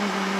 Mauro,